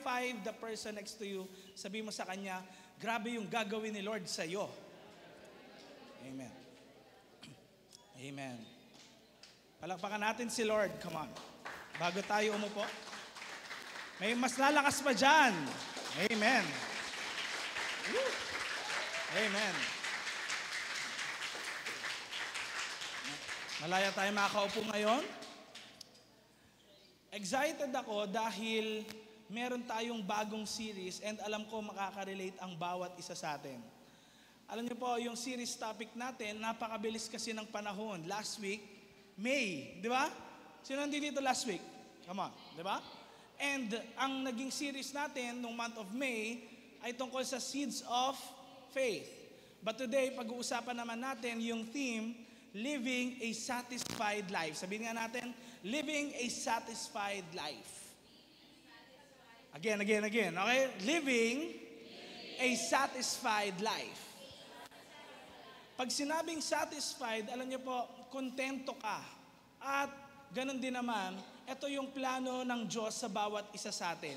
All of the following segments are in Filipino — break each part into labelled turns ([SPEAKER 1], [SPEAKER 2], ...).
[SPEAKER 1] five the person next to you. Sabi mo sa kanya, grabe yung gagawin ni Lord sa iyo. Amen. Amen. Palakpakan natin si Lord. Come on. Bago tayo umupo. May mas lalakas pa dyan. Amen. Amen. Malaya tayo makakaupo ngayon. Excited ako dahil meron tayong bagong series and alam ko makaka-relate ang bawat isa sa atin. Alam niyo po, yung series topic natin, napakabilis kasi ng panahon. Last week, May, di ba? Sino nandito dito last week? Come on, di ba? And ang naging series natin nung month of May ay tungkol sa seeds of faith. But today, pag-uusapan naman natin yung theme, living a satisfied life. Sabihin nga natin, living a satisfied life. Again, again, again. Okay? Living a satisfied life. Pag sinabing satisfied, alam niyo po, kontento ka. At ganun din naman, ito yung plano ng Diyos sa bawat isa sa atin.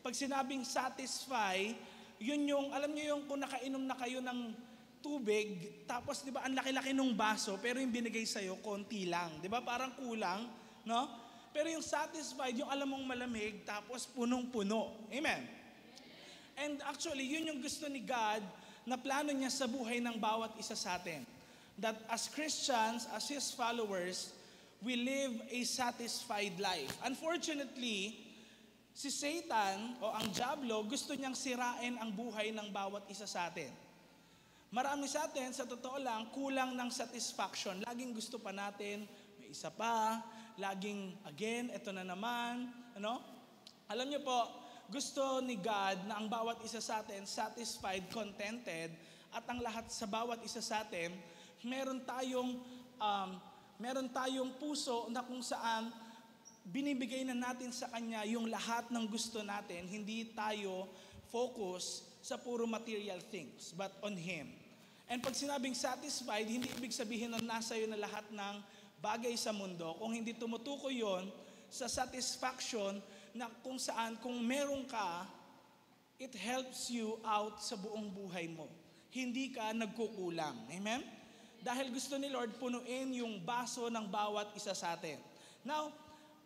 [SPEAKER 1] Pag sinabing satisfy, yun yung, alam niyo yung kung nakainom na kayo ng tubig, tapos di ba ang laki-laki ng baso, pero yung binigay sa'yo, konti lang. Di ba? Parang kulang, no? Pero yung satisfied, yung alam mong malamig, tapos punong-puno. Amen? And actually, yun yung gusto ni God na plano niya sa buhay ng bawat isa sa atin. That as Christians, as His followers, we live a satisfied life. Unfortunately, si Satan o ang Diablo gusto niyang sirain ang buhay ng bawat isa sa atin. Marami sa atin, sa totoo lang, kulang ng satisfaction. Laging gusto pa natin, may isa pa, laging, again, ito na naman, ano? Alam niyo po, gusto ni God na ang bawat isa sa atin satisfied, contented, at ang lahat sa bawat isa sa atin, meron tayong um, meron tayong puso na kung saan binibigay na natin sa Kanya yung lahat ng gusto natin, hindi tayo focus sa puro material things, but on Him. And pag sinabing satisfied, hindi ibig sabihin na nasa iyo na lahat ng bagay sa mundo. Kung hindi tumutukoy yon sa satisfaction na kung saan, kung meron ka, it helps you out sa buong buhay mo. Hindi ka nagkukulang. Amen? Dahil gusto ni Lord punuin yung baso ng bawat isa sa atin. Now,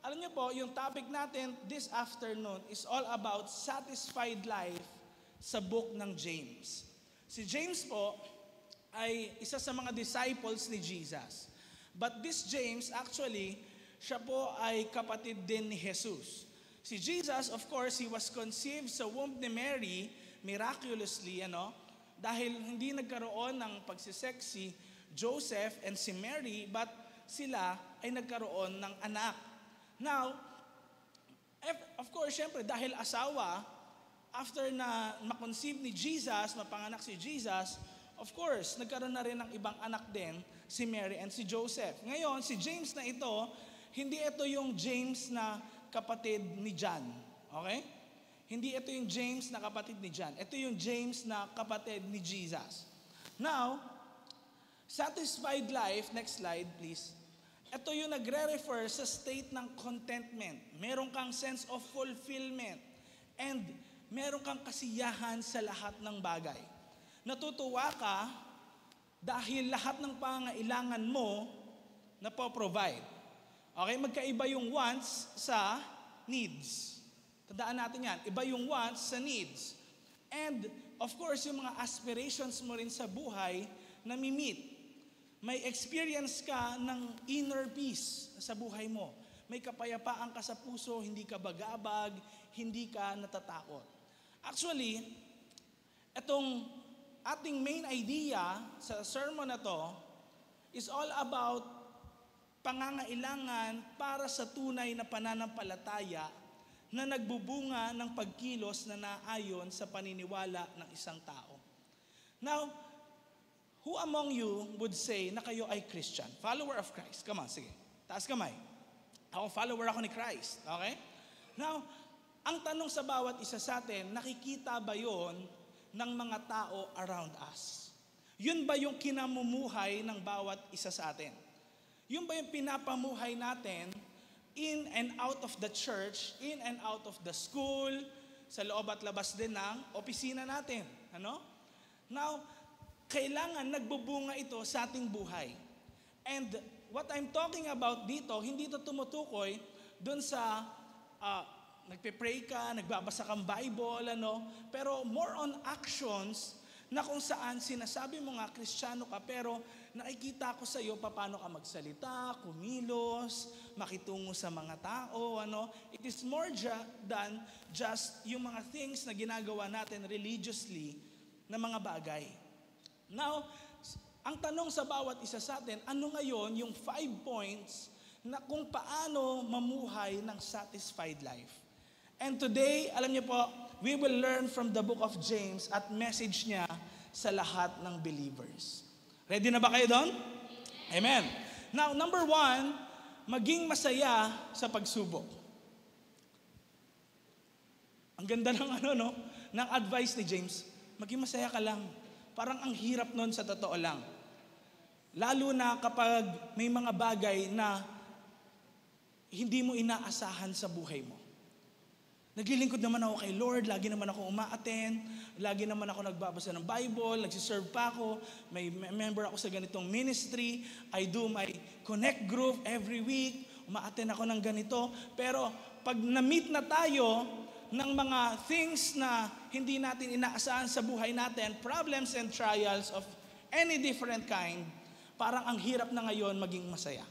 [SPEAKER 1] alam niyo po, yung topic natin this afternoon is all about satisfied life sa book ng James. Si James po ay isa sa mga disciples ni Jesus. But this James, actually, siya po ay kapatid din ni Jesus. Si Jesus, of course, he was conceived sa womb ni Mary miraculously, ano? Dahil hindi nagkaroon ng pagsisex si Joseph and si Mary, but sila ay nagkaroon ng anak. Now, of course, syempre, dahil asawa, after na makonceive ni Jesus, mapanganak si Jesus, of course, nagkaroon na rin ng ibang anak din, si Mary and si Joseph. Ngayon, si James na ito, hindi ito yung James na kapatid ni John. Okay? Hindi ito yung James na kapatid ni John. Ito yung James na kapatid ni Jesus. Now, satisfied life, next slide please. Ito yung nagre-refer sa state ng contentment. Meron kang sense of fulfillment. And meron kang kasiyahan sa lahat ng bagay. Natutuwa ka dahil lahat ng pangailangan mo na po-provide. Okay, magkaiba yung wants sa needs. Tandaan natin yan. Iba yung wants sa needs. And of course, yung mga aspirations mo rin sa buhay na mi-meet. May experience ka ng inner peace sa buhay mo. May kapayapaan ka sa puso, hindi ka bagabag, hindi ka natatakot. Actually, itong ating main idea sa sermon na to is all about pangangailangan para sa tunay na pananampalataya na nagbubunga ng pagkilos na naayon sa paniniwala ng isang tao. Now, who among you would say na kayo ay Christian? Follower of Christ. Come on, sige. Taas kamay. Ako, follower ako ni Christ. Okay? Now, ang tanong sa bawat isa sa atin, nakikita ba yon ng mga tao around us? Yun ba yung kinamumuhay ng bawat isa sa atin? Yung ba yung pinapamuhay natin in and out of the church, in and out of the school, sa loob at labas din ng opisina natin. Ano? Now, kailangan nagbubunga ito sa ating buhay. And what I'm talking about dito, hindi ito tumutukoy dun sa uh, nagpe-pray ka, nagbabasa kang Bible, ano, pero more on actions na kung saan sinasabi mo nga kristyano ka pero nakikita ko sa iyo paano ka magsalita, kumilos, makitungo sa mga tao, ano. It is more ju- than just yung mga things na ginagawa natin religiously na mga bagay. Now, ang tanong sa bawat isa sa atin, ano ngayon yung five points na kung paano mamuhay ng satisfied life? And today, alam niyo po, we will learn from the book of James at message niya sa lahat ng believers. Ready na ba kayo doon? Amen. Now, number one, maging masaya sa pagsubok. Ang ganda ng ano, no? Ng advice ni James, maging masaya ka lang. Parang ang hirap nun sa totoo lang. Lalo na kapag may mga bagay na hindi mo inaasahan sa buhay mo. Naglilingkod naman ako kay Lord, lagi naman ako uma-attend, lagi naman ako nagbabasa ng Bible, nagsiserve pa ako, may member ako sa ganitong ministry, I do my connect group every week, uma-attend ako ng ganito. Pero pag na-meet na tayo ng mga things na hindi natin inaasahan sa buhay natin, problems and trials of any different kind, parang ang hirap na ngayon maging masaya.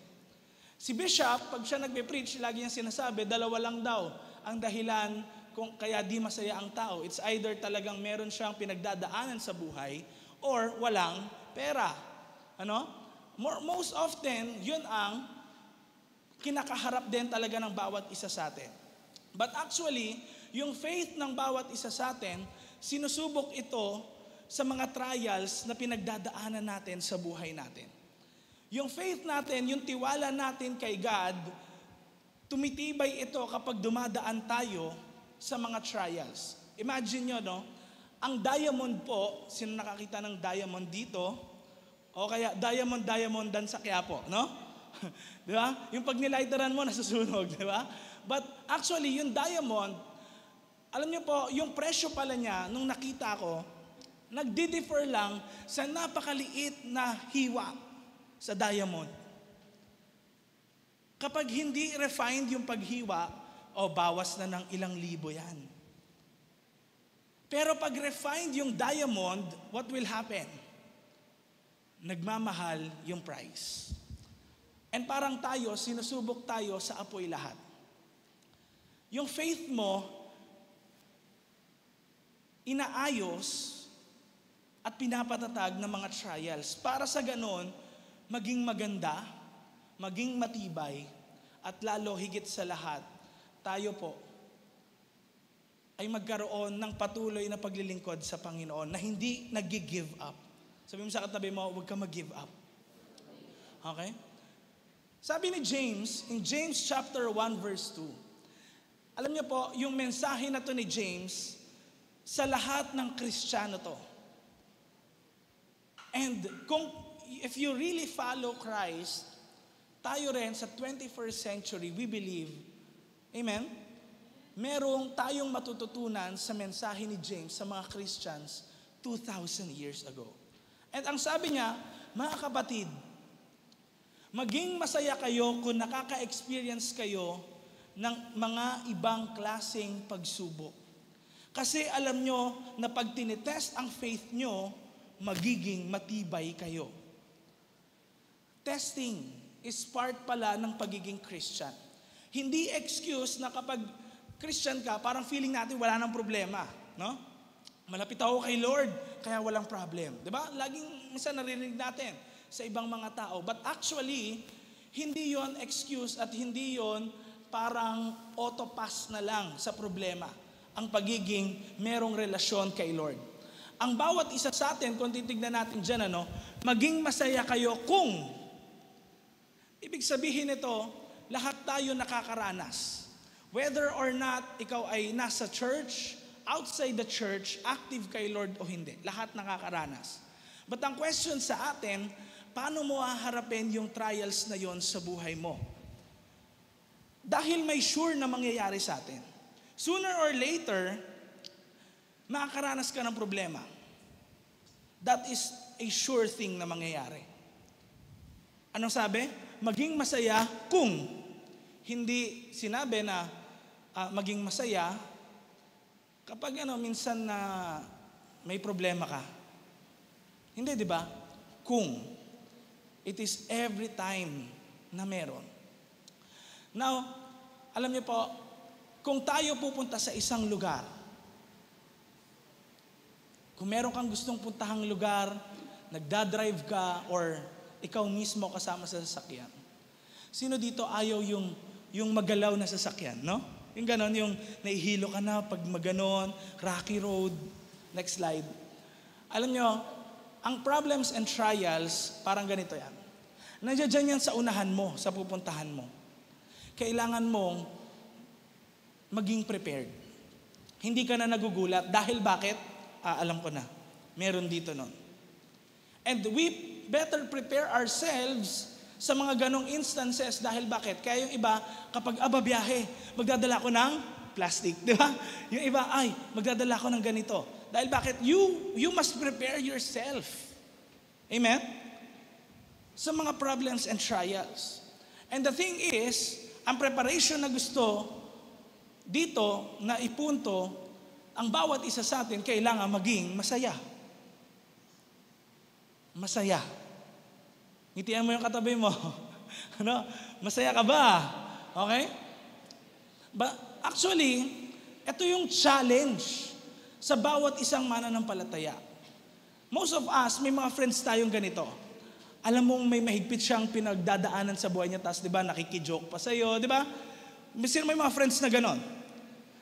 [SPEAKER 1] Si Bishop, pag siya nagbe-preach, lagi niya sinasabi, dalawa lang daw ang dahilan kung kaya di masaya ang tao. It's either talagang meron siyang pinagdadaanan sa buhay or walang pera. Ano? Most often, yun ang kinakaharap din talaga ng bawat isa sa atin. But actually, yung faith ng bawat isa sa atin, sinusubok ito sa mga trials na pinagdadaanan natin sa buhay natin. Yung faith natin, yung tiwala natin kay God, Tumitibay ito kapag dumadaan tayo sa mga trials. Imagine nyo, no? Ang diamond po, sino nakakita ng diamond dito? O kaya diamond, diamond dan sa Quiapo, no? di ba? Yung pag nilighteran mo, nasusunog, di ba? But actually, yung diamond, alam niyo po, yung presyo pala niya, nung nakita ko, nagdi-differ lang sa napakaliit na hiwa sa diamond. Kapag hindi refined yung paghiwa, o bawas na ng ilang libo yan. Pero pag refined yung diamond, what will happen? Nagmamahal yung price. And parang tayo, sinusubok tayo sa apoy lahat. Yung faith mo, inaayos at pinapatatag ng mga trials para sa ganon, maging maganda, maging matibay, at lalo higit sa lahat, tayo po ay magkaroon ng patuloy na paglilingkod sa Panginoon na hindi nag-give up. Sabi mo sa katabi mo, huwag ka mag-give up. Okay? Sabi ni James, in James chapter 1 verse 2, alam niyo po, yung mensahe na to ni James, sa lahat ng Kristiyano to. And kung, if you really follow Christ, tayo rin sa 21st century, we believe, amen, merong tayong matututunan sa mensahe ni James sa mga Christians 2,000 years ago. And ang sabi niya, mga kapatid, maging masaya kayo kung nakaka-experience kayo ng mga ibang klaseng pagsubok. Kasi alam nyo na pag tinitest ang faith nyo, magiging matibay kayo. Testing is part pala ng pagiging Christian. Hindi excuse na kapag Christian ka, parang feeling natin wala nang problema. No? Malapit ako kay Lord, kaya walang problem. Di ba? Laging minsan narinig natin sa ibang mga tao. But actually, hindi yon excuse at hindi yon parang auto-pass na lang sa problema ang pagiging merong relasyon kay Lord. Ang bawat isa sa atin, kung titignan natin dyan, ano, maging masaya kayo kung Ibig sabihin nito, lahat tayo nakakaranas. Whether or not ikaw ay nasa church, outside the church, active kay Lord o hindi. Lahat nakakaranas. But ang question sa atin, paano mo haharapin yung trials na yon sa buhay mo? Dahil may sure na mangyayari sa atin. Sooner or later, makakaranas ka ng problema. That is a sure thing na mangyayari. Anong sabi? Maging masaya kung hindi sinabi na uh, maging masaya kapag ano, minsan na may problema ka. Hindi, di ba? Kung it is every time na meron. Now, alam niyo po, kung tayo pupunta sa isang lugar, kung meron kang gustong puntahang lugar, nagdadrive ka, or ikaw mismo kasama sa sasakyan, sino dito ayaw yung, yung magalaw na sasakyan, no? Yung ganon, yung naihilo ka na pag maganon, rocky road. Next slide. Alam nyo, ang problems and trials, parang ganito yan. Nandiyan yan sa unahan mo, sa pupuntahan mo. Kailangan mong maging prepared. Hindi ka na nagugulat. Dahil bakit? ah, alam ko na. Meron dito nun. And we better prepare ourselves sa mga ganong instances dahil bakit? Kaya yung iba, kapag ababiyahe, magdadala ko ng plastic, di ba? Yung iba, ay, magdadala ko ng ganito. Dahil bakit? You, you must prepare yourself. Amen? Sa mga problems and trials. And the thing is, ang preparation na gusto dito na ipunto ang bawat isa sa atin kailangan maging masaya. Masaya. Ngitian mo yung katabi mo. ano? Masaya ka ba? Okay? But actually, ito yung challenge sa bawat isang mananampalataya. Most of us, may mga friends tayong ganito. Alam mong may mahigpit siyang pinagdadaanan sa buhay niya, tapos di ba, nakikijoke pa sa'yo, di ba? Sino may mga friends na ganon?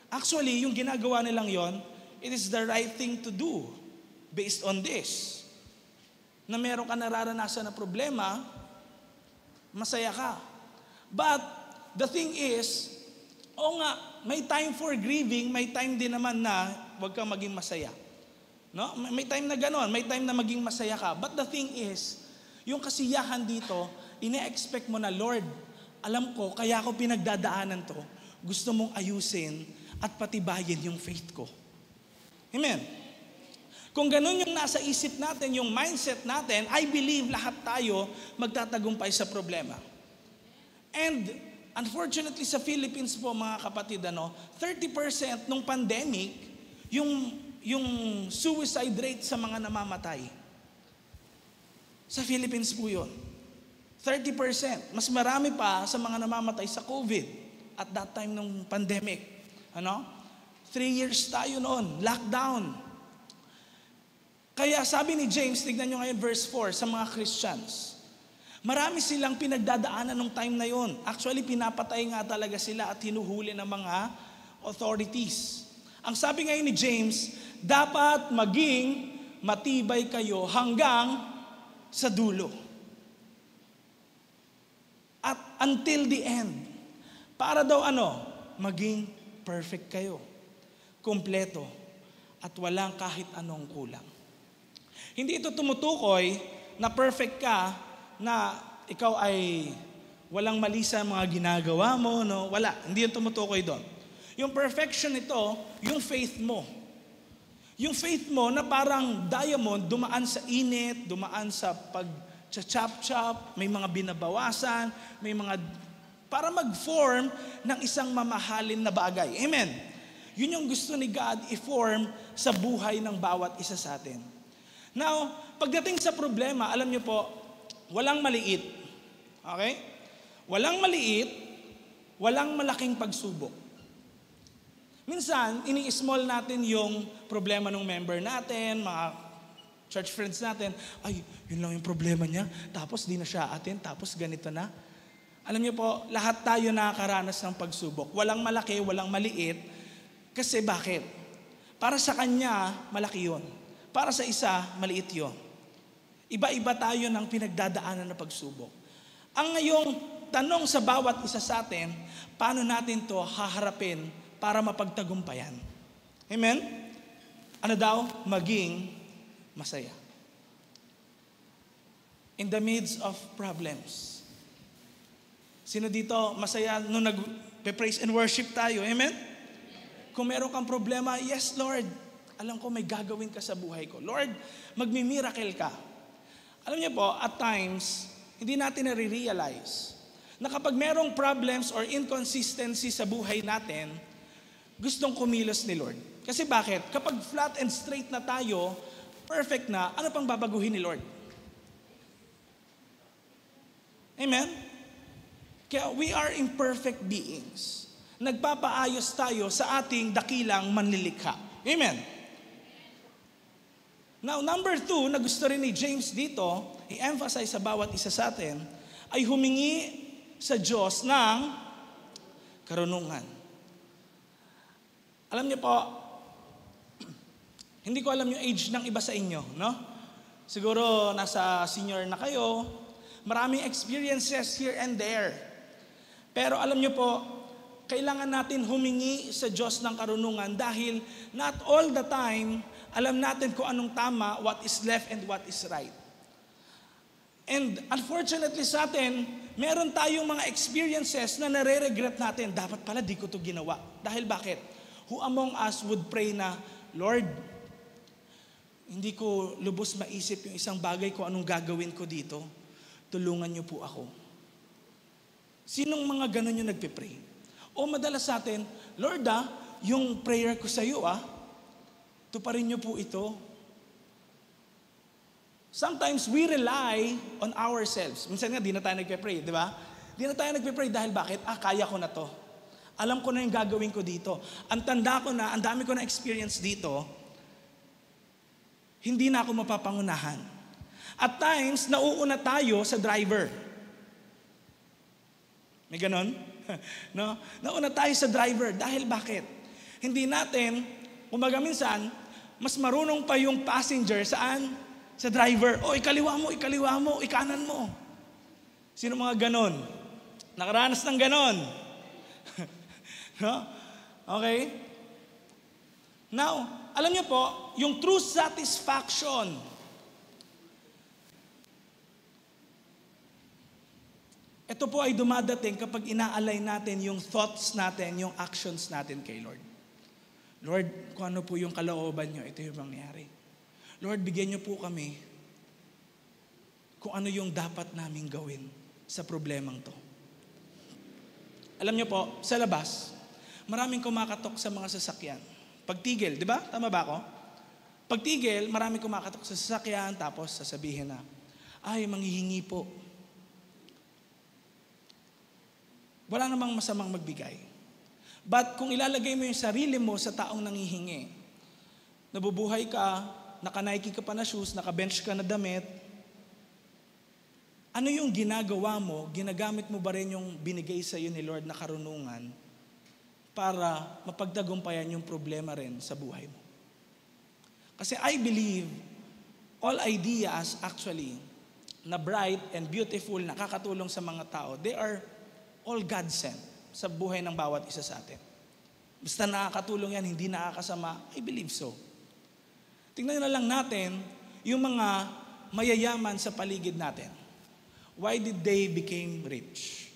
[SPEAKER 1] Actually, yung ginagawa nilang yon, it is the right thing to do based on this. Na meron ka nararanasan na problema, masaya ka. But the thing is, o nga, may time for grieving, may time din naman na huwag kang maging masaya. No? May time na ganon, may time na maging masaya ka. But the thing is, yung kasiyahan dito, ine-expect mo na, Lord, alam ko, kaya ako pinagdadaanan to, gusto mong ayusin at patibayin yung faith ko. Amen. Kung ganun yung nasa isip natin, yung mindset natin, I believe lahat tayo magtatagumpay sa problema. And unfortunately sa Philippines po mga kapatid, ano, 30% nung pandemic, yung, yung suicide rate sa mga namamatay. Sa Philippines po yun. 30%. Mas marami pa sa mga namamatay sa COVID at that time ng pandemic. Ano? Three years tayo noon, lockdown. Kaya sabi ni James, tignan nyo ngayon verse 4 sa mga Christians. Marami silang pinagdadaanan nung time na yon. Actually, pinapatay nga talaga sila at hinuhuli ng mga authorities. Ang sabi ngayon ni James, dapat maging matibay kayo hanggang sa dulo. At until the end. Para daw ano? Maging perfect kayo. Kompleto. At walang kahit anong kulang. Hindi ito tumutukoy na perfect ka na ikaw ay walang mali sa mga ginagawa mo, no? Wala. Hindi yan tumutukoy doon. Yung perfection nito, yung faith mo. Yung faith mo na parang diamond, dumaan sa init, dumaan sa pag chop-chop, may mga binabawasan, may mga para mag-form ng isang mamahalin na bagay. Amen. Yun yung gusto ni God i-form sa buhay ng bawat isa sa atin. Now, pagdating sa problema, alam niyo po, walang maliit. Okay? Walang maliit, walang malaking pagsubok. Minsan, ini-small natin yung problema ng member natin, mga church friends natin. Ay, yun lang yung problema niya. Tapos di na siya atin, tapos ganito na. Alam niyo po, lahat tayo nakakaranas ng pagsubok. Walang malaki, walang maliit. Kasi bakit? Para sa kanya, malaki yon. Para sa isa, maliit yon. Iba-iba tayo ng pinagdadaanan na pagsubok. Ang ngayong tanong sa bawat isa sa atin, paano natin to haharapin para mapagtagumpayan? Amen? Ano daw? Maging masaya. In the midst of problems Sino dito masaya nung nag-praise and worship tayo? Amen? Kung meron kang problema, yes Lord, alam ko may gagawin ka sa buhay ko. Lord, magmi-miracle ka. Alam niyo po, at times, hindi natin nare-realize na kapag merong problems or inconsistency sa buhay natin, gustong kumilos ni Lord. Kasi bakit? Kapag flat and straight na tayo, perfect na, ano pang babaguhin ni Lord? Amen? Kaya we are imperfect beings. Nagpapaayos tayo sa ating dakilang manlilikha. Amen? Now, number two, na gusto rin ni James dito, i-emphasize sa bawat isa sa atin, ay humingi sa Diyos ng karunungan. Alam niyo po, hindi ko alam yung age ng iba sa inyo, no? Siguro nasa senior na kayo, maraming experiences here and there. Pero alam niyo po, kailangan natin humingi sa Diyos ng karunungan dahil not all the time alam natin kung anong tama, what is left and what is right. And unfortunately sa atin, meron tayong mga experiences na nare-regret natin. Dapat pala di ko to ginawa. Dahil bakit? Who among us would pray na, Lord, hindi ko lubos maisip yung isang bagay ko anong gagawin ko dito. Tulungan niyo po ako. Sinong mga ganun yung nagpe-pray? O madalas sa atin, Lord ah, yung prayer ko sa iyo ah, tuparin niyo po ito. Sometimes we rely on ourselves. Minsan nga, di na tayo nagpe-pray, di ba? Di na tayo nagpe-pray dahil bakit? Ah, kaya ko na to. Alam ko na yung gagawin ko dito. Ang tanda ko na, ang dami ko na experience dito, hindi na ako mapapangunahan. At times, nauuna tayo sa driver. May ganon? no? Nauna tayo sa driver. Dahil bakit? Hindi natin, umaga minsan, mas marunong pa yung passenger saan? Sa driver. O, ikaliwa mo, ikaliwa mo, ikanan mo. Sino mga ganon? Nakaranas ng ganon. no? Okay? Now, alam niyo po, yung true satisfaction Ito po ay dumadating kapag inaalay natin yung thoughts natin, yung actions natin kay Lord. Lord, kung ano po yung kalooban nyo, ito yung mangyari. Lord, bigyan nyo po kami kung ano yung dapat naming gawin sa problemang to. Alam nyo po, sa labas, maraming kumakatok sa mga sasakyan. Pagtigil, di ba? Tama ba ako? Pagtigil, maraming kumakatok sa sasakyan, tapos sasabihin na, ay, manghihingi po Wala namang masamang magbigay. But kung ilalagay mo yung sarili mo sa taong nangihingi, nabubuhay ka, naka-Nike ka pa na shoes, naka-bench ka na damit, ano yung ginagawa mo, ginagamit mo ba rin yung binigay sa iyo ni Lord na karunungan para mapagtagumpayan yung problema rin sa buhay mo? Kasi I believe all ideas actually na bright and beautiful, nakakatulong sa mga tao, they are all God sent sa buhay ng bawat isa sa atin. Basta nakakatulong yan, hindi nakakasama, I believe so. Tingnan na lang natin yung mga mayayaman sa paligid natin. Why did they became rich?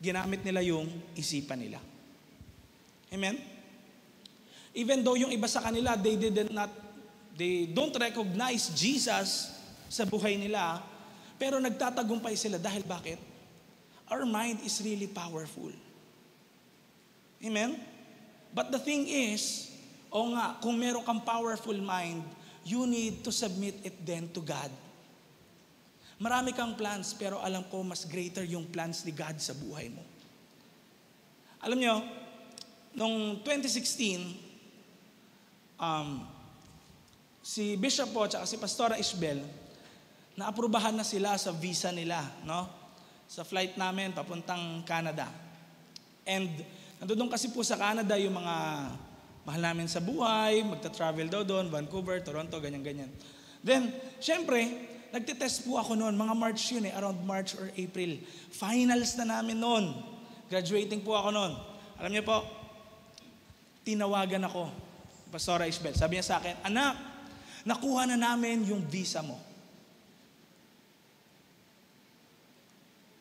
[SPEAKER 1] Ginamit nila yung isipan nila. Amen? Even though yung iba sa kanila, they did not, they don't recognize Jesus sa buhay nila, pero nagtatagumpay sila dahil bakit? our mind is really powerful. Amen? But the thing is, o nga, kung meron kang powerful mind, you need to submit it then to God. Marami kang plans, pero alam ko mas greater yung plans ni God sa buhay mo. Alam nyo, noong 2016, um, si Bishop po at si Pastora Isbel, naaprubahan na sila sa visa nila, no? sa flight namin papuntang Canada. And nandoon kasi po sa Canada yung mga mahal namin sa buhay, magta-travel daw doon, Vancouver, Toronto, ganyan-ganyan. Then, syempre, nagtitest po ako noon, mga March yun eh, around March or April. Finals na namin noon. Graduating po ako noon. Alam niyo po, tinawagan ako, Pastora Isbel. Sabi niya sa akin, anak, nakuha na namin yung visa mo.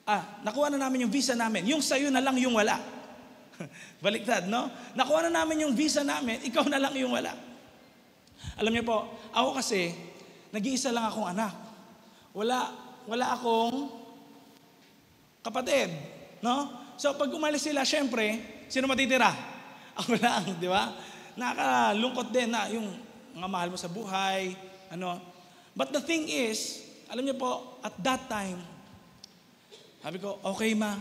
[SPEAKER 1] Ah, nakuha na namin yung visa namin. Yung sa'yo na lang yung wala. Baliktad, no? Nakuha na namin yung visa namin, ikaw na lang yung wala. Alam niyo po, ako kasi, nag-iisa lang akong anak. Wala, wala akong kapatid. No? So pag umalis sila, syempre, sino matitira? Ako lang, di ba? Nakakalungkot din na yung mga mahal mo sa buhay, ano. But the thing is, alam niyo po, at that time, sabi ko, okay ma.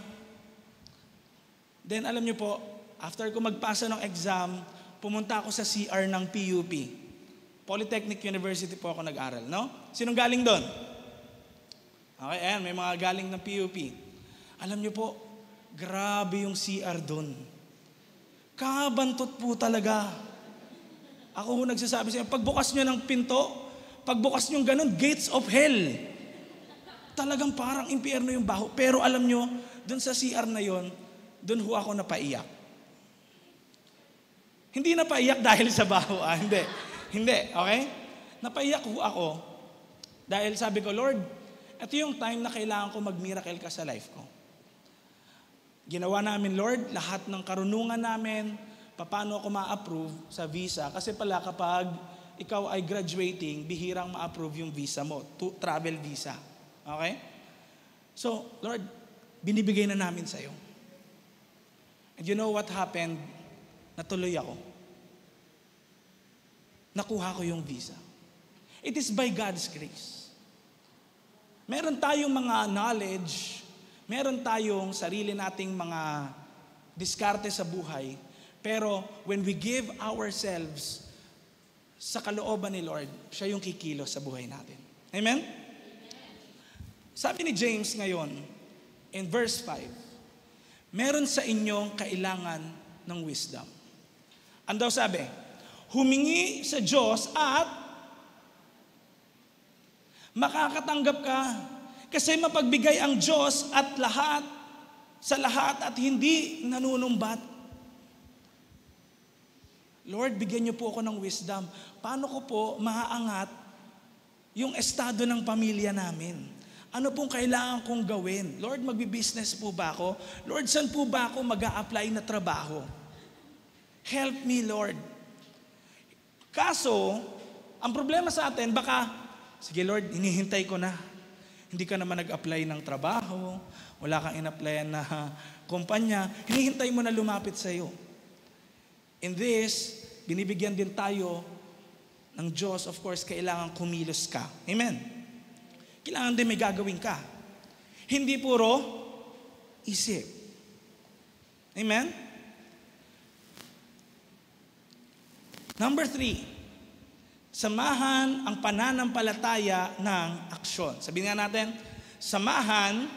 [SPEAKER 1] Then alam niyo po, after ko magpasa ng exam, pumunta ako sa CR ng PUP. Polytechnic University po ako nag-aral, no? Sinong galing doon? Okay, ayan, may mga galing ng PUP. Alam niyo po, grabe yung CR doon. Kabantot po talaga. Ako ho nagsasabi sa inyo, pagbukas nyo ng pinto, pagbukas nyo ganun, gates of hell. Talagang parang impyerno yung baho. Pero alam nyo, dun sa CR na yon, dun ho ako napaiyak. Hindi napaiyak dahil sa baho, ah. Hindi. Hindi, okay? Napaiyak ho ako dahil sabi ko, Lord, ito yung time na kailangan ko mag-miracle ka sa life ko. Ginawa namin, Lord, lahat ng karunungan namin, paano ako ma-approve sa visa. Kasi pala kapag ikaw ay graduating, bihirang ma-approve yung visa mo, to travel visa. Okay? So, Lord, binibigay na namin sa'yo. And you know what happened? Natuloy ako. Nakuha ko yung visa. It is by God's grace. Meron tayong mga knowledge, meron tayong sarili nating mga diskarte sa buhay, pero when we give ourselves sa kalooban ni Lord, siya yung kikilo sa buhay natin. Amen? Sabi ni James ngayon, in verse 5, meron sa inyong kailangan ng wisdom. Ano daw sabi? Humingi sa Diyos at makakatanggap ka. Kasi mapagbigay ang Diyos at lahat, sa lahat at hindi nanunumbat. Lord, bigyan niyo po ako ng wisdom. Paano ko po maaangat yung estado ng pamilya namin? Ano pong kailangan kong gawin? Lord, magbi-business po ba ako? Lord, saan po ba ako mag apply na trabaho? Help me, Lord. Kaso, ang problema sa atin, baka, sige Lord, hinihintay ko na. Hindi ka naman nag-apply ng trabaho, wala kang in-applyan na kumpanya, hinihintay mo na lumapit sa iyo. In this, binibigyan din tayo ng Diyos, of course, kailangan kumilos ka. Amen. Kailangan din may gagawin ka. Hindi puro isip. Amen? Number three, samahan ang pananampalataya ng aksyon. Sabihin nga natin, samahan,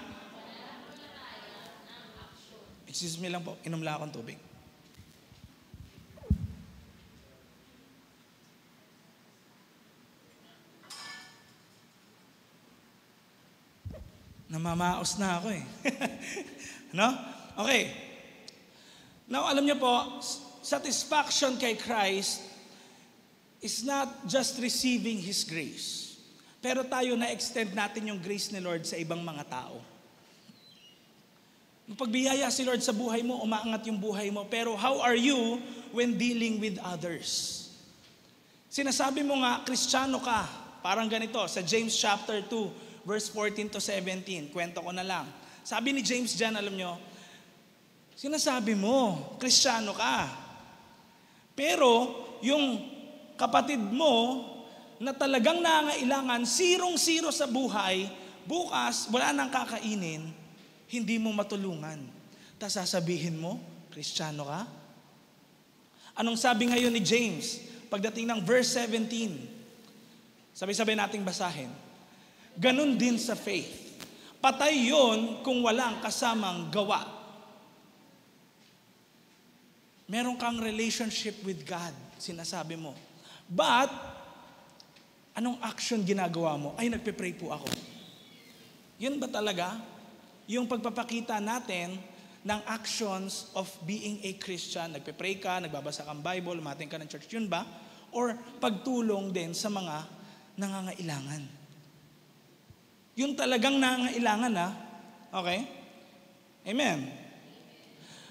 [SPEAKER 1] excuse me lang po, inom lang akong tubig. Namamaos na ako eh. no? Okay. Now, alam niyo po, satisfaction kay Christ is not just receiving His grace. Pero tayo na-extend natin yung grace ni Lord sa ibang mga tao. Pagbiyaya si Lord sa buhay mo, umaangat yung buhay mo. Pero how are you when dealing with others? Sinasabi mo nga, Kristiyano ka. Parang ganito, sa James chapter 2, verse 14 to 17. Kwento ko na lang. Sabi ni James dyan, alam nyo, sinasabi mo, kristyano ka. Pero yung kapatid mo na talagang nangailangan, sirong-siro sa buhay, bukas, wala nang kakainin, hindi mo matulungan. Tapos sasabihin mo, kristyano ka? Anong sabi ngayon ni James? Pagdating ng verse 17, sabay-sabay nating basahin. Ganon din sa faith. Patay yon kung walang kasamang gawa. Meron kang relationship with God, sinasabi mo. But, anong action ginagawa mo? Ay, nagpe-pray po ako. Yun ba talaga? Yung pagpapakita natin ng actions of being a Christian. Nagpe-pray ka, nagbabasa kang Bible, umating ka ng church, yun ba? Or pagtulong din sa mga nangangailangan. Yung talagang nangailangan na. Okay? Amen.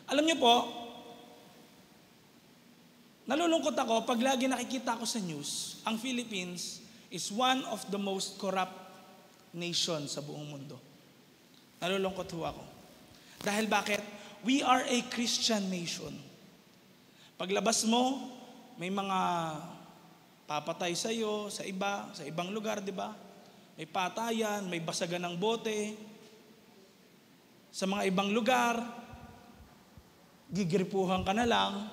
[SPEAKER 1] Alam niyo po, Nalulungkot ako pag lagi nakikita ko sa news, ang Philippines is one of the most corrupt nation sa buong mundo. Nalulungkot ho ako. Dahil bakit? We are a Christian nation. Paglabas mo, may mga papatay sa iyo, sa iba, sa ibang lugar, di ba? May patayan, may basagan ng bote. Sa mga ibang lugar, gigripuhan ka na lang,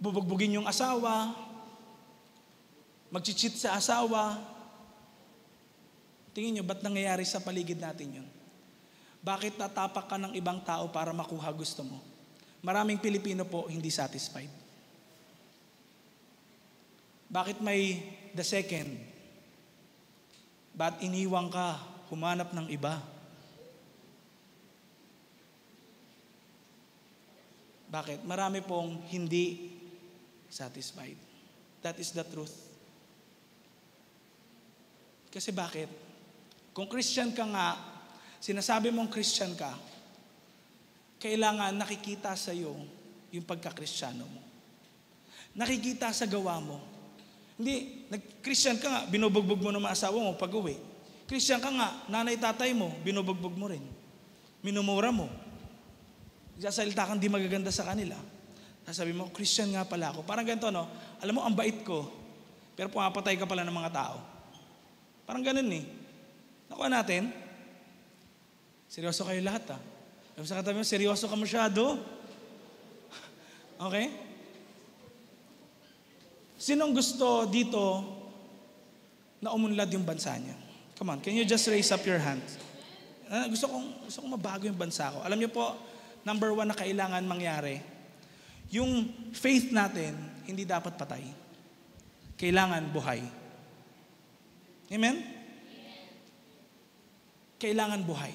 [SPEAKER 1] bubugbugin yung asawa, magchichit sa asawa. Tingin nyo, ba't nangyayari sa paligid natin yun? Bakit tatapak ka ng ibang tao para makuha gusto mo? Maraming Pilipino po hindi satisfied. Bakit may the second? Ba't iniwang ka, humanap ng iba? Bakit? Marami pong hindi satisfied. That is the truth. Kasi bakit? Kung Christian ka nga, sinasabi mong Christian ka, kailangan nakikita sa iyo yung pagka-Kristiyano mo. Nakikita sa gawa mo. Hindi, nag-Christian ka nga, binubugbog mo ng mga asawa mo pag uwi. Christian ka nga, nanay tatay mo, binubugbog mo rin. Minumura mo. Sasalita kang di magaganda sa kanila. Sasabi mo, Christian nga pala ako. Parang ganito, no? Alam mo, ang bait ko, pero pumapatay ka pala ng mga tao. Parang ganun eh. Nakuha natin. Seryoso kayo lahat ah. Sabi sa katabi mo, seryoso ka masyado. Okay? Sinong gusto dito na umunlad yung bansa niya? Come on, can you just raise up your hand? Uh, gusto kong, gusto kong mabago yung bansa ko. Alam niyo po, number one na kailangan mangyari, yung faith natin, hindi dapat patay. Kailangan buhay. Amen? Kailangan buhay.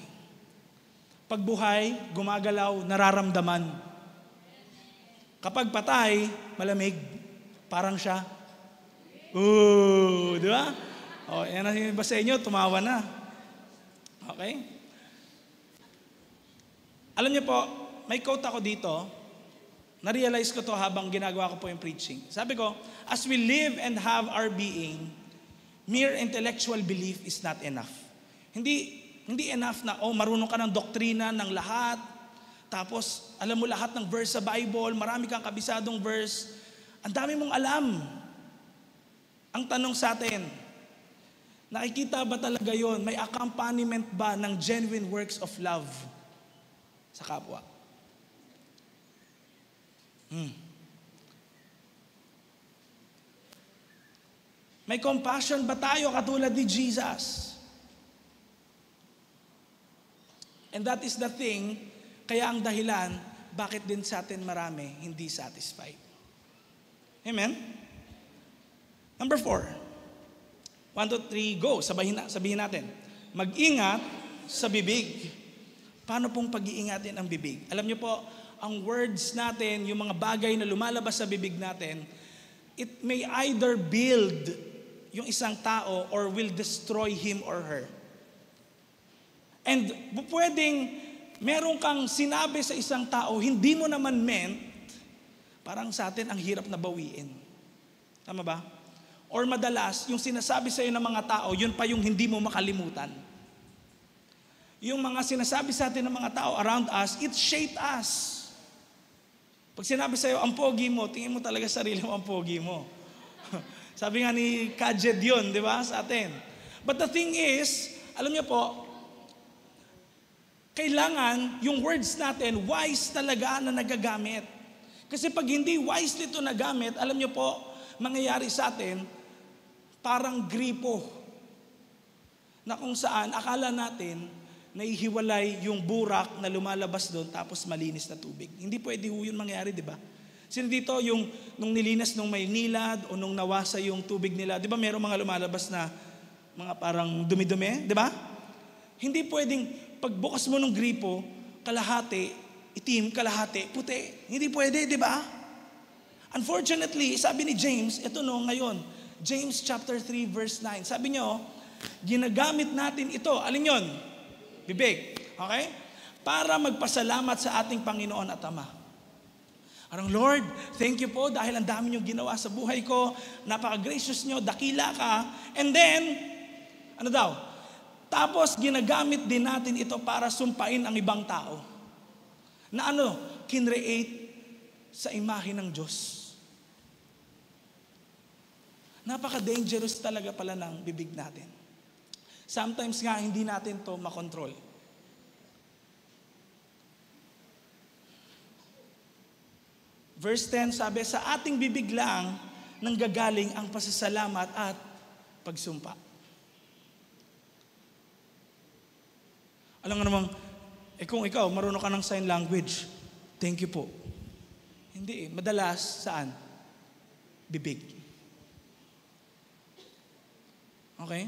[SPEAKER 1] Pag buhay, gumagalaw, nararamdaman. Kapag patay, malamig, parang siya. Ooh, di ba? O, oh, yan ang iba sa inyo, tumawa na. Okay? Alam niyo po, may quote ako dito, na-realize ko to habang ginagawa ko po yung preaching. Sabi ko, as we live and have our being, mere intellectual belief is not enough. Hindi hindi enough na, oh, marunong ka ng doktrina ng lahat, tapos alam mo lahat ng verse sa Bible, marami kang kabisadong verse, ang dami mong alam. Ang tanong sa atin, nakikita ba talaga yon? May accompaniment ba ng genuine works of love sa kapwa? Hmm. May compassion ba tayo katulad ni Jesus? And that is the thing, kaya ang dahilan, bakit din sa atin marami hindi satisfied. Amen? Number four. One, two, three, go. Sabihin, na, sabihin natin. Mag-ingat sa bibig. Paano pong pag-iingatin ang bibig? Alam niyo po, ang words natin, yung mga bagay na lumalabas sa bibig natin, it may either build yung isang tao or will destroy him or her. And pwedeng meron kang sinabi sa isang tao, hindi mo naman meant, parang sa atin ang hirap na bawiin. Tama ba? Or madalas, yung sinasabi sa iyo ng mga tao, yun pa yung hindi mo makalimutan. Yung mga sinasabi sa atin ng mga tao around us, it shaped us. Pag sinabi sa'yo, ang pogi mo, tingin mo talaga sarili mo ang pogi mo. Sabi nga ni Kajed yun, di ba, sa atin. But the thing is, alam niyo po, kailangan yung words natin, wise talaga na nagagamit. Kasi pag hindi wise nito nagamit, alam niyo po, mangyayari sa atin, parang gripo. Na kung saan, akala natin, naihiwalay yung burak na lumalabas doon tapos malinis na tubig. Hindi pwede ho yun mangyari, di ba? Sino dito yung nung nilinas nung may nilad o nung nawasa yung tubig nila, di ba meron mga lumalabas na mga parang dumi-dumi, di ba? Hindi pwedeng pagbukas mo ng gripo, kalahati, itim, kalahati, puti. Hindi pwede, di ba? Unfortunately, sabi ni James, ito no ngayon, James chapter 3 verse 9, sabi niyo, ginagamit natin ito, alin yon? Bibig. Okay? Para magpasalamat sa ating Panginoon at Ama. Parang, Lord, thank you po dahil ang dami niyong ginawa sa buhay ko. Napaka-gracious niyo, dakila ka. And then, ano daw? Tapos, ginagamit din natin ito para sumpain ang ibang tao. Na ano? Kinreate sa imahe ng Diyos. Napaka-dangerous talaga pala ng bibig natin. Sometimes nga, hindi natin to makontrol. Verse 10 sabi, sa ating bibig lang nanggagaling ang pasasalamat at pagsumpa. Alam nga namang, eh kung ikaw, marunong ka ng sign language, thank you po. Hindi eh, madalas saan? Bibig. Okay?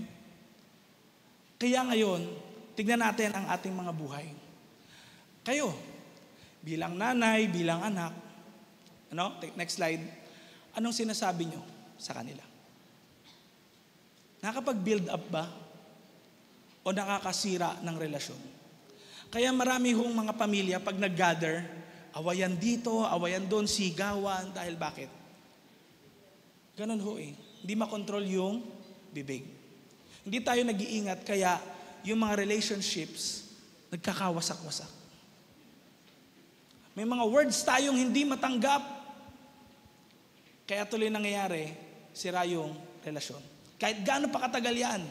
[SPEAKER 1] Kaya ngayon, tignan natin ang ating mga buhay. Kayo, bilang nanay, bilang anak, ano? Next slide. Anong sinasabi nyo sa kanila? Nakapag-build up ba? O nakakasira ng relasyon? Kaya marami hong mga pamilya pag nag-gather, awayan dito, awayan doon, sigawan, dahil bakit? Ganun ho eh. Hindi makontrol yung bibig. Hindi tayo nag-iingat, kaya yung mga relationships, nagkakawasak-wasak. May mga words tayong hindi matanggap, kaya tuloy nangyayari, sira yung relasyon. Kahit gaano pa katagal yan.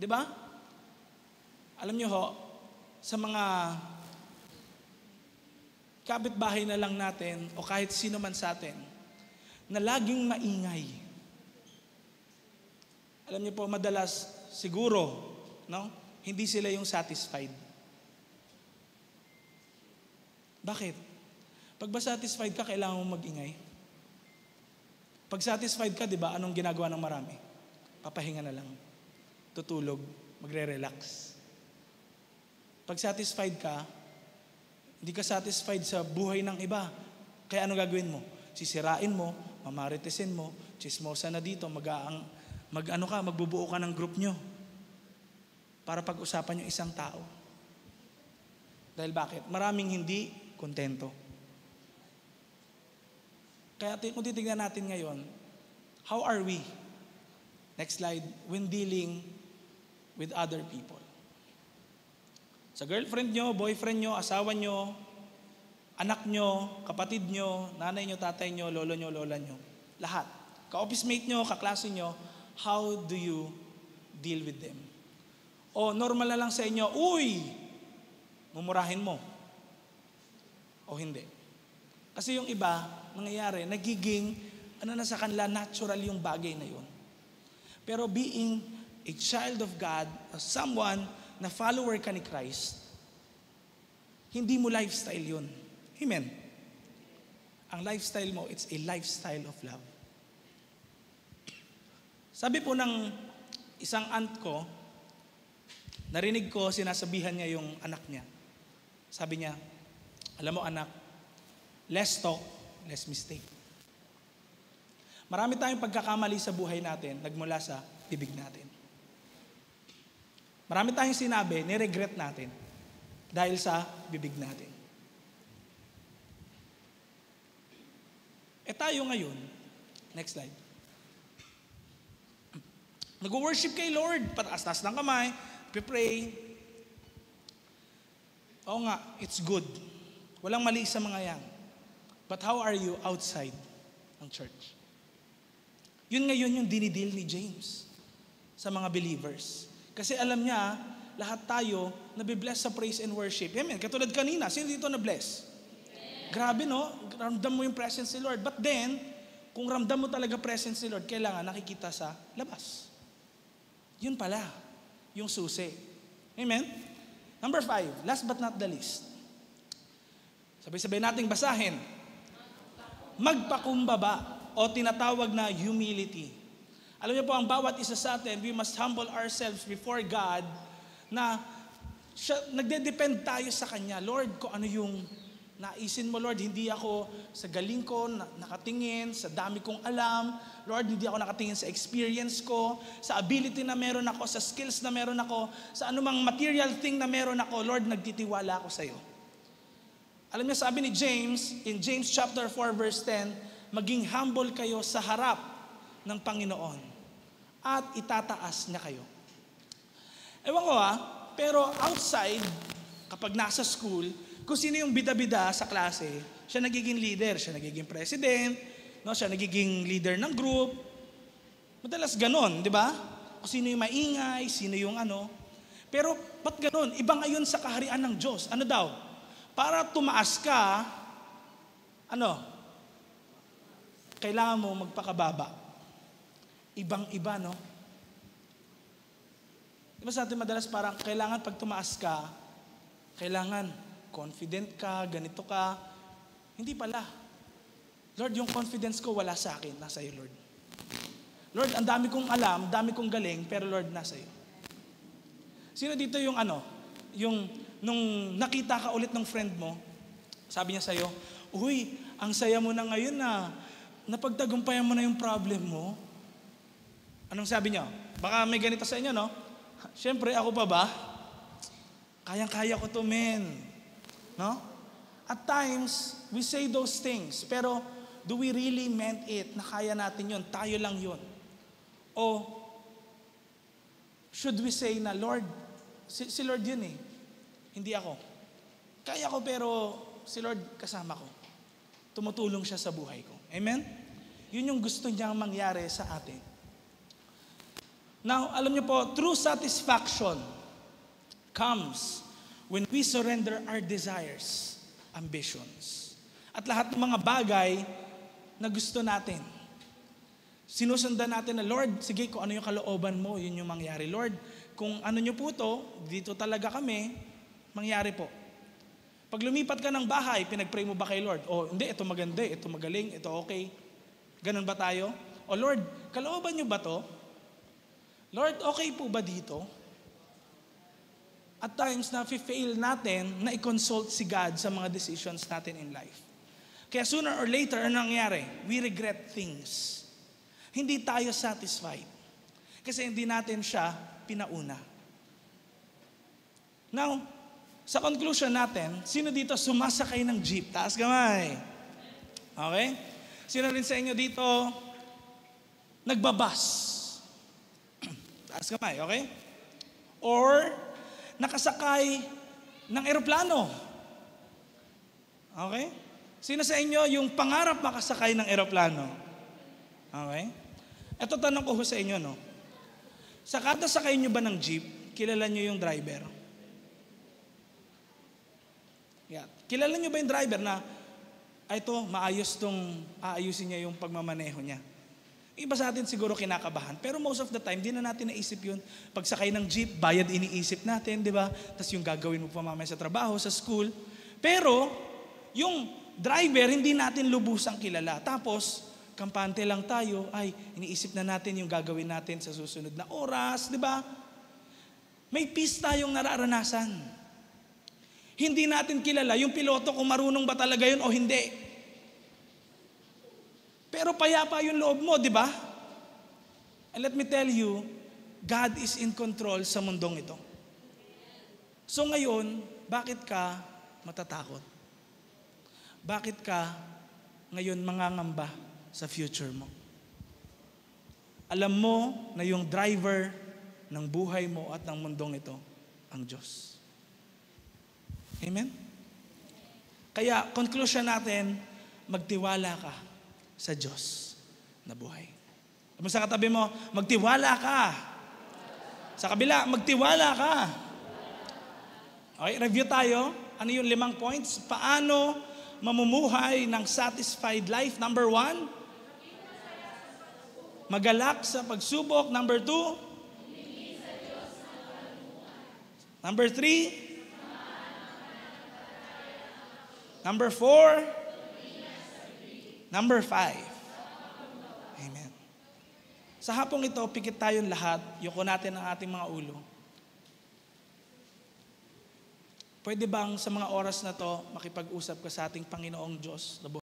[SPEAKER 1] Di ba? Alam niyo ho, sa mga kapitbahay na lang natin o kahit sino man sa atin na laging maingay. Alam niyo po, madalas siguro, no? Hindi sila yung satisfied. Bakit? Pag ba satisfied ka, kailangan mo magingay? Pag satisfied ka, di ba, anong ginagawa ng marami? Papahinga na lang. Tutulog, magre-relax. Pag satisfied ka, hindi ka satisfied sa buhay ng iba. Kaya ano gagawin mo? Sisirain mo, mamaritesin mo, chismosa na dito, mag, ang, mag ano ka, magbubuo ka ng group nyo. Para pag-usapan yung isang tao. Dahil bakit? Maraming hindi kontento. Kaya kung titignan natin ngayon, how are we? Next slide. When dealing with other people. Sa girlfriend nyo, boyfriend nyo, asawa nyo, anak nyo, kapatid nyo, nanay nyo, tatay nyo, lolo nyo, lola nyo. Lahat. Ka-office mate nyo, kaklase nyo, how do you deal with them? O normal na lang sa inyo, uy, mumurahin mo. O hindi. Kasi yung iba, nangyayari, nagiging, ano na sa kanila, natural yung bagay na yun. Pero being a child of God, someone na follower ka ni Christ, hindi mo lifestyle yun. Amen. Ang lifestyle mo, it's a lifestyle of love. Sabi po ng isang aunt ko, narinig ko, sinasabihan niya yung anak niya. Sabi niya, alam mo anak, Less talk, less mistake. Marami tayong pagkakamali sa buhay natin, nagmula sa bibig natin. Marami tayong sinabi, niregret natin dahil sa bibig natin. E tayo ngayon, next slide. Nag-worship kay Lord, pataas-taas ng kamay, pray. Oo nga, it's good. Walang mali sa mga yan. But how are you outside ng church? Yun ngayon yung dinidil ni James sa mga believers. Kasi alam niya, lahat tayo nabibless sa praise and worship. Amen. Katulad kanina, sino dito na-bless? Grabe no? Ramdam mo yung presence ni Lord. But then, kung ramdam mo talaga presence ni Lord, kailangan nakikita sa labas. Yun pala, yung susi. Amen? Number five, last but not the least. Sabay-sabay nating basahin magpakumbaba o tinatawag na humility. Alam niyo po, ang bawat isa sa atin, we must humble ourselves before God na siya, nagde-depend tayo sa Kanya. Lord, kung ano yung naisin mo, Lord, hindi ako sa galing ko na, nakatingin, sa dami kong alam. Lord, hindi ako nakatingin sa experience ko, sa ability na meron ako, sa skills na meron ako, sa anumang material thing na meron ako. Lord, nagtitiwala ako sa iyo. Alam niyo, sabi ni James, in James chapter 4 verse 10, maging humble kayo sa harap ng Panginoon at itataas niya kayo. Ewan ko ah, pero outside, kapag nasa school, kung sino yung bida-bida sa klase, siya nagiging leader, siya nagiging president, no, siya nagiging leader ng group. Madalas ganon, di ba? Kung sino yung maingay, sino yung ano. Pero ba't ganon? Iba ngayon sa kaharian ng Diyos. Ano daw? Para tumaas ka, ano? Kailangan mo magpakababa. Ibang-iba, no? Di ba sa atin madalas parang kailangan pag tumaas ka, kailangan confident ka, ganito ka. Hindi pala. Lord, yung confidence ko wala sa akin, nasa iyo, Lord. Lord, ang dami kong alam, dami kong galing, pero Lord, nasa iyo. Sino dito yung ano, yung nung nakita ka ulit ng friend mo, sabi niya sa'yo, Uy, ang saya mo na ngayon na napagtagumpayan mo na yung problem mo. Anong sabi niya? Baka may ganito sa inyo, no? Siyempre, ako pa ba? Kayang-kaya ko to, men. No? At times, we say those things, pero do we really meant it na kaya natin yon? Tayo lang yon? O should we say na, Lord, si, si Lord yun eh. Hindi ako. Kaya ko pero si Lord kasama ko. Tumutulong siya sa buhay ko. Amen? Yun yung gusto niyang mangyari sa atin. Now, alam niyo po, true satisfaction comes when we surrender our desires, ambitions, at lahat ng mga bagay na gusto natin. Sinusundan natin na, Lord, sige, kung ano yung kalooban mo, yun yung mangyari. Lord, kung ano nyo po to, dito talaga kami, mangyari po. Pag lumipat ka ng bahay, pinag-pray mo ba kay Lord? O hindi, ito maganda, ito magaling, ito okay. Ganun ba tayo? O Lord, kalooban nyo ba to? Lord, okay po ba dito? At times na fail natin na i-consult si God sa mga decisions natin in life. Kaya sooner or later, ano nangyari? We regret things. Hindi tayo satisfied. Kasi hindi natin siya pinauna. Now, sa conclusion natin, sino dito sumasakay ng jeep? Taas kamay. Okay? Sino rin sa inyo dito nagbabas? Taas kamay, okay? Or nakasakay ng eroplano? Okay? Sino sa inyo yung pangarap makasakay ng eroplano? Okay? Ito tanong ko sa inyo, no? Sa kada sakay nyo ba ng jeep, kilala nyo yung driver? Yeah. Kilala niyo ba yung driver na, ito, maayos tong, aayusin niya yung pagmamaneho niya. Iba sa atin siguro kinakabahan. Pero most of the time, di na natin naisip yun. Pagsakay ng jeep, bayad iniisip natin, di ba? Tapos yung gagawin mo pa mamaya sa trabaho, sa school. Pero, yung driver, hindi natin lubusang kilala. Tapos, kampante lang tayo, ay, iniisip na natin yung gagawin natin sa susunod na oras, di ba? May peace tayong nararanasan. Hindi natin kilala yung piloto kung marunong ba talaga yun o hindi. Pero payapa yung loob mo, di ba? And let me tell you, God is in control sa mundong ito. So ngayon, bakit ka matatakot? Bakit ka ngayon mangangamba sa future mo? Alam mo na yung driver ng buhay mo at ng mundong ito, ang Diyos. Amen? Kaya, conclusion natin, magtiwala ka sa Diyos na buhay. Sa katabi mo, magtiwala ka. Sa kabila, magtiwala ka. Okay, review tayo. Ano yung limang points? Paano mamumuhay ng satisfied life? Number one, magalak sa pagsubok. Number two, number three, Number four. Number five. Amen. Sa hapong ito, pikit tayong lahat, yuko natin ang ating mga ulo. Pwede bang sa mga oras na to, makipag-usap ka sa ating Panginoong Diyos